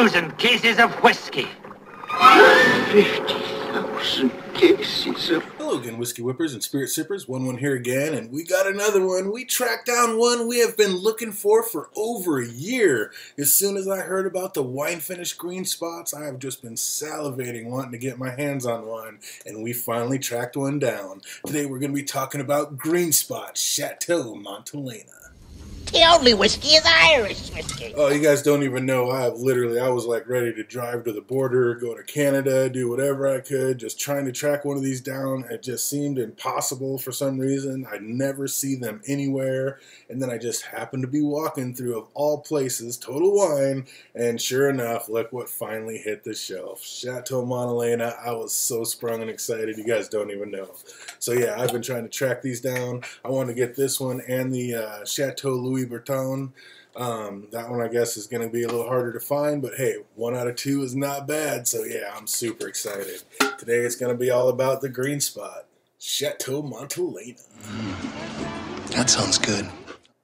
50,000 cases of whiskey. 50,000 cases of... Hello again, Whiskey Whippers and Spirit Sippers. Wun Wun here again, and we got another one. We tracked down one we have been looking for for over a year. As soon as I heard about the wine finish green spots, I have just been salivating wanting to get my hands on one, and we finally tracked one down. Today we're going to be talking about Green Spot Chateau Montelena. The only whiskey is Irish whiskey. Oh, you guys don't even know. I literally, I was like ready to drive to the border, go to Canada, do whatever I could, just trying to track one of these down. It just seemed impossible for some reason. I'd never see them anywhere. And then I just happened to be walking through, of all places, Total Wine. And sure enough, look what finally hit the shelf Chateau Montelena. I was so sprung and excited. You guys don't even know. So, yeah, I've been trying to track these down. I want to get this one and the uh, Chateau Louis Barton. Um, that one, I guess, is going to be a little harder to find, but hey, one out of two is not bad. So, yeah, I'm super excited. Today, it's going to be all about the green spot Chateau Montelena. That sounds good.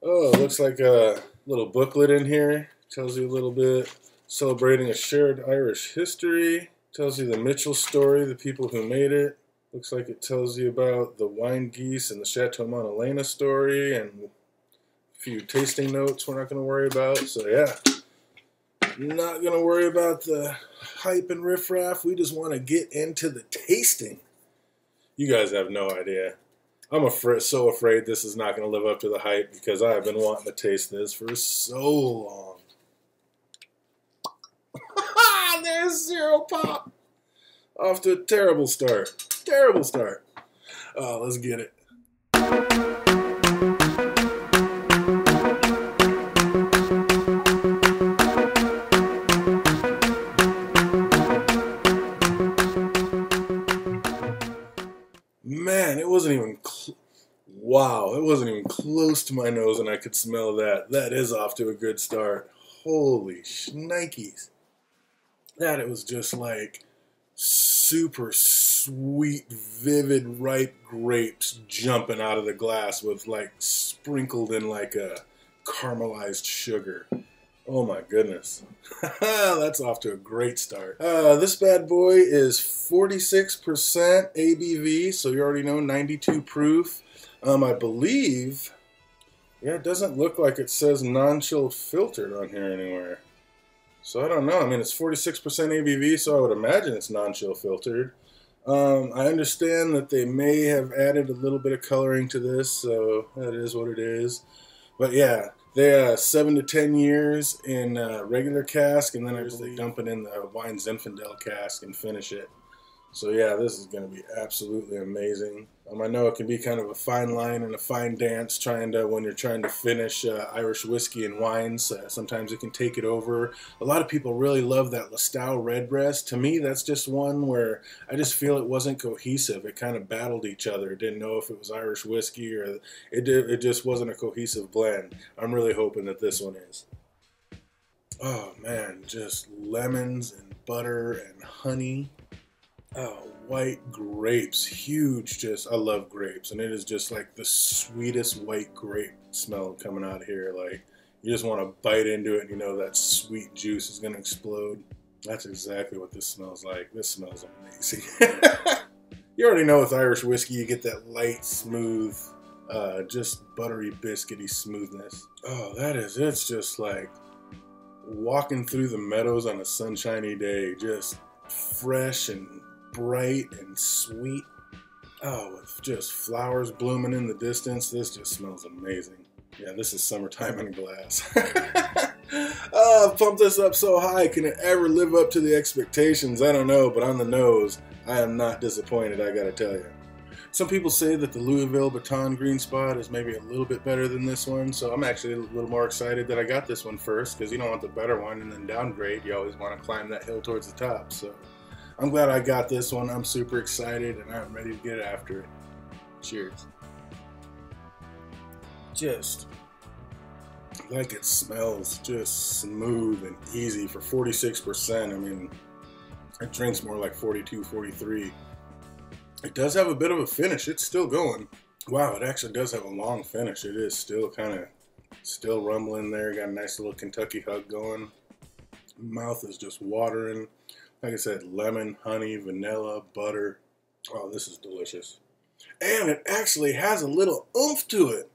Oh, looks like a little booklet in here. Tells you a little bit celebrating a shared Irish history. Tells you the Mitchell story, the people who made it. Looks like it tells you about the Wild Geese and the Chateau Montelena story and few tasting notes we're not going to worry about. So, yeah. Not going to worry about the hype and riffraff. We just want to get into the tasting. You guys have no idea. I'm afraid, so afraid this is not going to live up to the hype because I have been wanting to taste this for so long. There's zero pop. Off to a terrible start. Terrible start. Oh, let's get it. Close to my nose, and I could smell that. That is off to a good start. Holy shnikes. That it was just like super sweet, vivid, ripe grapes jumping out of the glass with like sprinkled in like a caramelized sugar. Oh my goodness. That's off to a great start. Uh, this bad boy is 46% ABV, so you already know 92 proof. Um, I believe, yeah, it doesn't look like it says non chill filtered on here anywhere. So I don't know. I mean, it's 46% ABV, so I would imagine it's non chill filtered. Um, I understand that they may have added a little bit of coloring to this, so that is what it is. But yeah, they uh, seven to ten years in uh, regular cask, and then I they dump it in the wine Zinfandel cask and finish it. So yeah, this is going to be absolutely amazing. Um, I know it can be kind of a fine line and a fine dance trying to when you're trying to finish uh, Irish whiskey and wines. Uh, sometimes it can take it over. A lot of people really love that Lustau Redbreast. To me, that's just one where I just feel it wasn't cohesive. It kind of battled each other. Didn't know if it was Irish whiskey or it did, it just wasn't a cohesive blend. I'm really hoping that this one is. Oh man, just lemons and butter and honey. Oh, white grapes, huge. Just I love grapes, and it is just like the sweetest white grape smell coming out here. Like you just want to bite into it, and you know that sweet juice is gonna explode. That's exactly what this smells like. This smells amazing. you already know with Irish whiskey, you get that light, smooth, uh, just buttery, biscuity smoothness. Oh, that is. It's just like walking through the meadows on a sunshiny day, just fresh and bright and sweet. Oh, with just flowers blooming in the distance. This just smells amazing. Yeah, this is summertime in glass. oh, I've pumped this up so high. Can it ever live up to the expectations? I don't know, but on the nose, I am not disappointed, I gotta tell you. Some people say that the Léoville Barton Green Spot is maybe a little bit better than this one, so I'm actually a little more excited that I got this one first because you don't want the better one and then downgrade. You always want to climb that hill towards the top. So I'm glad I got this one. I'm super excited and I'm ready to get after it. Cheers. Just like it smells, just smooth and easy for 46%. I mean, it drinks more like 42, 43. It does have a bit of a finish. It's still going. Wow, it actually does have a long finish. It is still kind of Still rumbling there. Got a nice little Kentucky hug going. Mouth is just watering. Like I said, lemon, honey, vanilla, butter. Oh, this is delicious. And it actually has a little oomph to it.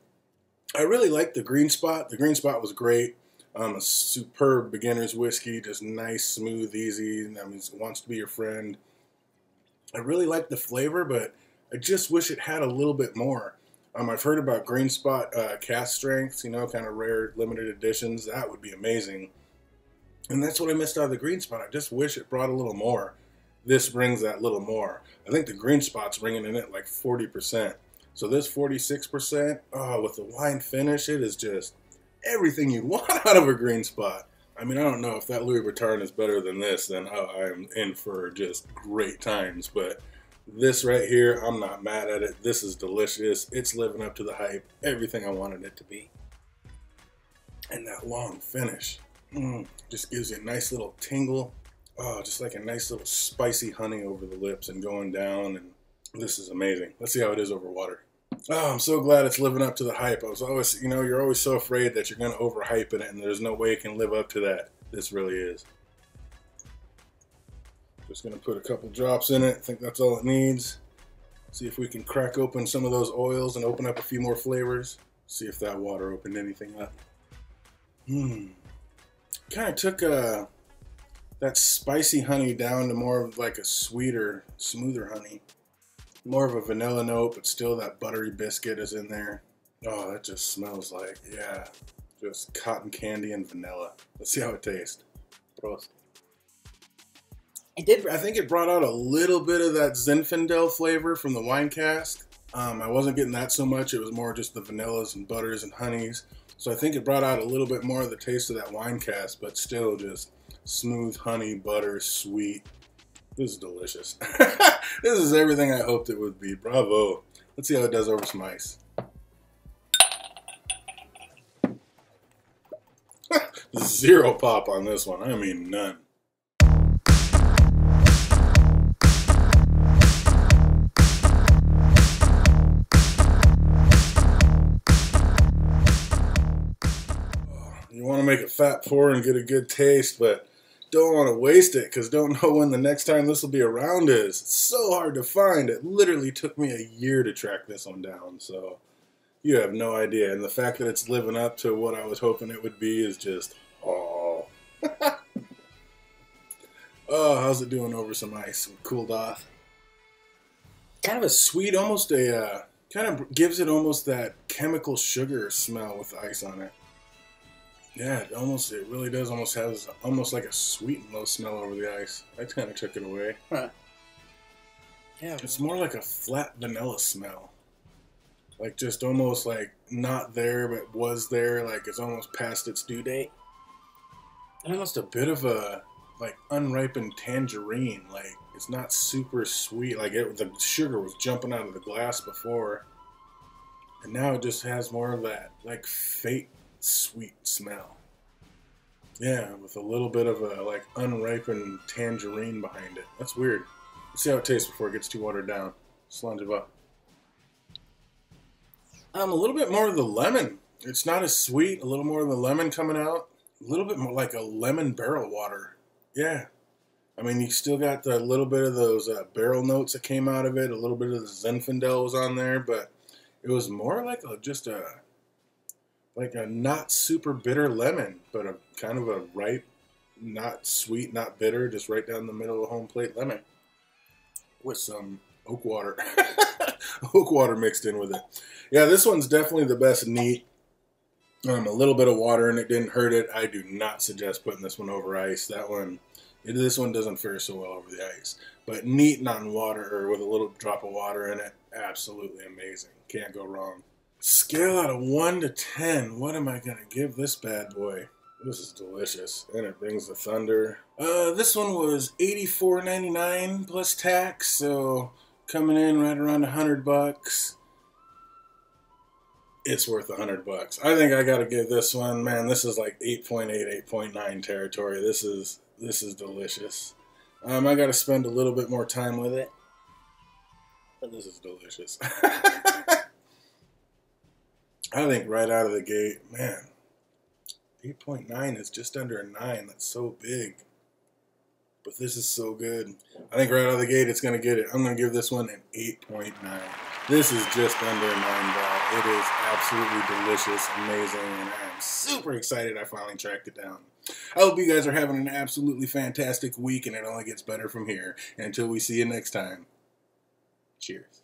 I really like the green spot. The green spot was great. Um, a superb beginner's whiskey, just nice, smooth, easy. I mean, wants to be your friend. I really like the flavor, but I just wish it had a little bit more. Um, I've heard about green spot uh, cask strengths, you know, kind of rare limited editions. That would be amazing. And that's what I missed out of the green spot. I just wish it brought a little more. This brings that little more. I think the green spot's bringing in at like 40%. So this 46%, oh, with the wine finish, it is just everything you want out of a green spot. I mean, I don't know if that Louis Vuitton is better than this, then oh, I'm in for just great times. But this right here, I'm not mad at it. This is delicious. It's living up to the hype. Everything I wanted it to be. And that long finish mm, just gives you a nice little tingle. Oh, just like a nice little spicy honey over the lips and going down. And this is amazing. Let's see how it is over water. Oh, I'm so glad it's living up to the hype. I was always, you know, you're always so afraid that you're going to overhype it, and there's no way it can live up to that. This really is. Just going to put a couple drops in it. I think that's all it needs. See if we can crack open some of those oils and open up a few more flavors. See if that water opened anything up. Hmm. Kind of took uh, that spicy honey down to more of like a sweeter, smoother honey more of a vanilla note, but still that buttery biscuit is in there. Oh, that just smells like, yeah, just cotton candy and vanilla. Let's see how it tastes. Prost. It did, I think it brought out a little bit of that Zinfandel flavor from the wine cask. Um, I wasn't getting that so much. It was more just the vanillas and butters and honeys. So I think it brought out a little bit more of the taste of that wine cask, but still just smooth honey, butter, sweet. This is delicious. this is everything I hoped it would be. Bravo. Let's see how it does over some ice. Zero pop on this one. I mean, none. Want to make a fat pour and get a good taste, but don't want to waste it because don't know when the next time this will be around is. It's so hard to find. It literally took me a year to track this one down, so you have no idea. And the fact that it's living up to what I was hoping it would be is just, oh. oh, how's it doing over some ice? Cooled off. Kind of a sweet, almost a, uh, kind of gives it almost that chemical sugar smell with ice on it. Yeah, it almost it really does almost has almost like a sweet and low smell over the ice. I kind of took it away. Huh. Yeah, It's more like a flat vanilla smell. Like just almost like not there but was there, like it's almost past its due date. And almost a bit of a like unripened tangerine. Like it's not super sweet. Like it, the sugar was jumping out of the glass before, and now it just has more of that like fake sweet smell. Yeah, with a little bit of a like unripened tangerine behind it. That's weird. Let's see how it tastes before it gets too watered down. Slunge it up. Um, a little bit more of the lemon. It's not as sweet. A little more of the lemon coming out. A little bit more like a lemon barrel water. Yeah. I mean, you still got the little bit of those uh, barrel notes that came out of it. A little bit of the Zinfandel was on there, but it was more like a, just a like a not super bitter lemon, but a kind of a ripe, not sweet, not bitter, just right down the middle of home plate lemon with some oak water. oak water mixed in with it. Yeah, this one's definitely the best neat. Um, a little bit of water and it didn't hurt it. I do not suggest putting this one over ice. That one, it, this one doesn't fare so well over the ice. But neat not in water or with a little drop of water in it, absolutely amazing. Can't go wrong. Scale out of 1 to 10. What am I going to give this bad boy? This is delicious. And it brings the thunder. Uh, this one was $84.99 plus tax, so coming in right around 100 bucks. It's worth 100 bucks. I think I got to give this one, man, this is like 8.8, 8.9 territory. This is this is delicious. Um, I got to spend a little bit more time with it. But this is delicious. I think right out of the gate, man, 8.9 is just under a 9. That's so big. But this is so good. I think right out of the gate it's going to get it. I'm going to give this one an 8.9. This is just under a 9 ball. It is absolutely delicious, amazing, and I am super excited I finally tracked it down. I hope you guys are having an absolutely fantastic week and it only gets better from here. And until we see you next time, cheers.